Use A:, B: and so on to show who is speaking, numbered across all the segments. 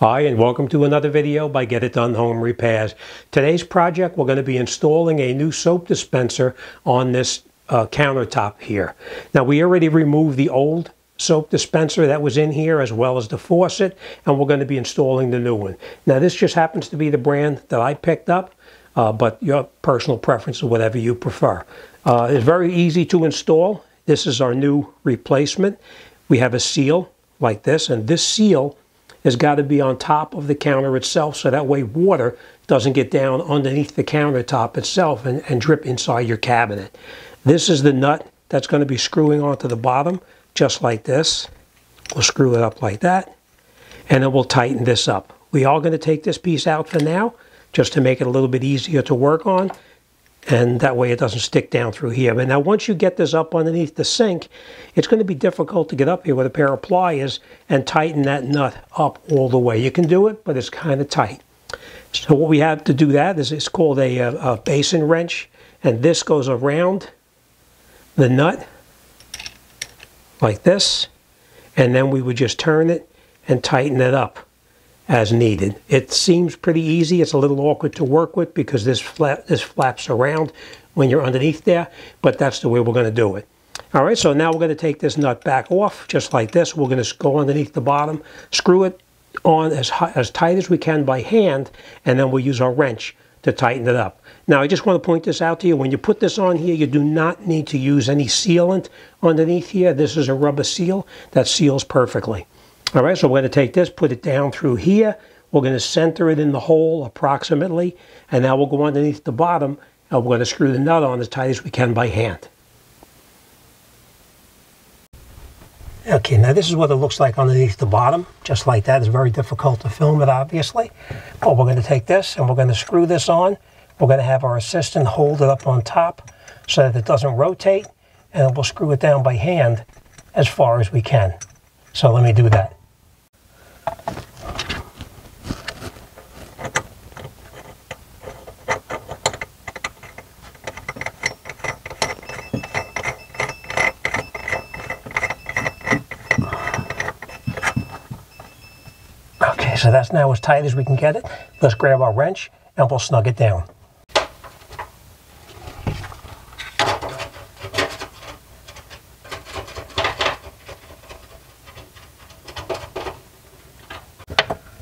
A: Hi and welcome to another video by Get It Done Home Repairs. Today's project we're going to be installing a new soap dispenser on this uh, countertop here. Now we already removed the old soap dispenser that was in here as well as the faucet and we're going to be installing the new one. Now this just happens to be the brand that I picked up uh, but your personal preference or whatever you prefer. Uh, it's very easy to install. This is our new replacement. We have a seal like this and this seal has got to be on top of the counter itself so that way water doesn't get down underneath the countertop itself and, and drip inside your cabinet. This is the nut that's going to be screwing onto the bottom just like this. We'll screw it up like that and then we'll tighten this up. We are going to take this piece out for now just to make it a little bit easier to work on and that way it doesn't stick down through here. But now once you get this up underneath the sink, it's going to be difficult to get up here with a pair of pliers and tighten that nut up all the way. You can do it, but it's kind of tight. So what we have to do that is it's called a, uh, a basin wrench, and this goes around the nut like this, and then we would just turn it and tighten it up as needed. It seems pretty easy. It's a little awkward to work with because this, flap, this flaps around when you're underneath there, but that's the way we're going to do it. All right, so now we're going to take this nut back off just like this. We're going to go underneath the bottom, screw it on as, as tight as we can by hand, and then we'll use our wrench to tighten it up. Now, I just want to point this out to you. When you put this on here, you do not need to use any sealant underneath here. This is a rubber seal that seals perfectly. All right, so we're going to take this, put it down through here. We're going to center it in the hole approximately, and now we'll go underneath the bottom, and we're going to screw the nut on as tight as we can by hand. Okay, now this is what it looks like underneath the bottom, just like that. It's very difficult to film it, obviously. But we're going to take this, and we're going to screw this on. We're going to have our assistant hold it up on top so that it doesn't rotate, and we'll screw it down by hand as far as we can. So let me do that. Okay, so that's now as tight as we can get it. Let's grab our wrench and we'll snug it down.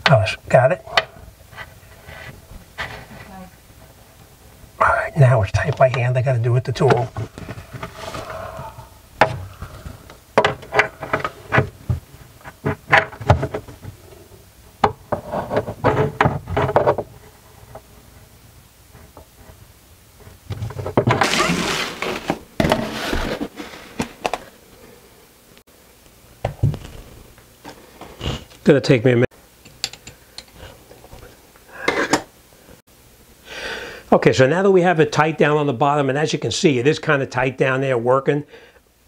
A: Oh, got it? All right, now it's tight by hand. I got to do it with the tool. Gonna take me a minute. Okay, so now that we have it tight down on the bottom, and as you can see, it is kind of tight down there working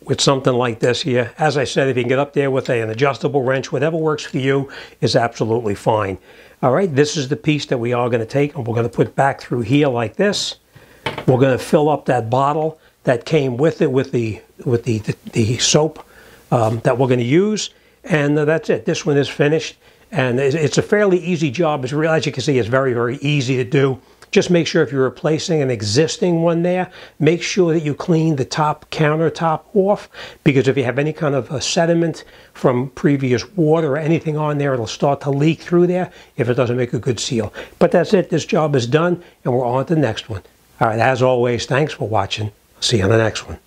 A: with something like this here. As I said, if you can get up there with a, an adjustable wrench, whatever works for you is absolutely fine. All right, this is the piece that we are going to take, and we're going to put back through here like this. We're going to fill up that bottle that came with it with the with the the, the soap um, that we're going to use, and uh, that's it. This one is finished, and it's a fairly easy job. As, as you can see, it's very very easy to do. Just make sure if you're replacing an existing one there, make sure that you clean the top countertop off because if you have any kind of sediment from previous water or anything on there, it'll start to leak through there if it doesn't make a good seal. But that's it. This job is done and we're on to the next one. All right, as always, thanks for watching. See you on the next one.